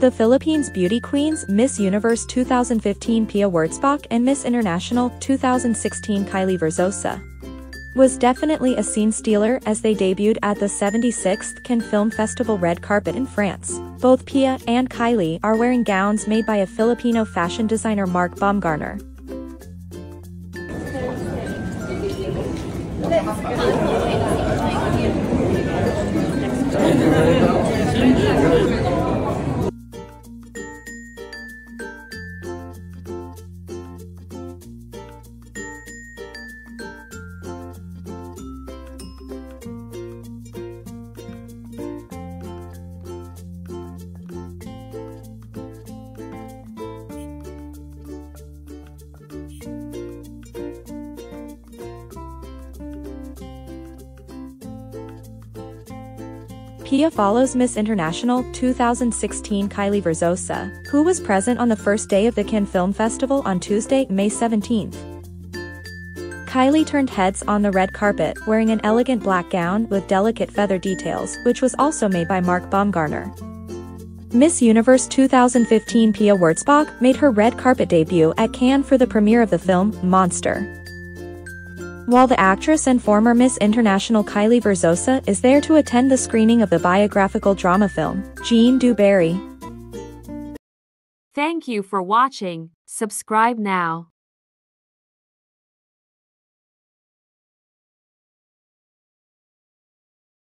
The Philippines beauty queens Miss Universe 2015 Pia Wurtzbach and Miss International 2016 Kylie Verzosa was definitely a scene stealer as they debuted at the 76th Cannes Film Festival red carpet in France. Both Pia and Kylie are wearing gowns made by a Filipino fashion designer Mark Bumgarner. Pia follows Miss International 2016 Kylie Verzosa, who was present on the first day of the Cannes Film Festival on Tuesday, May 17. Kylie turned heads on the red carpet wearing an elegant black gown with delicate feather details, which was also made by Mark Bumgarner. Miss Universe 2015 Pia Wurtzbach made her red carpet debut at Cannes for the premiere of the film, Monster. While the actress and former Miss International Kylie Verzosa is there to attend the screening of the biographical drama film, Jeanne du Barry. Thank you for watching. Subscribe now.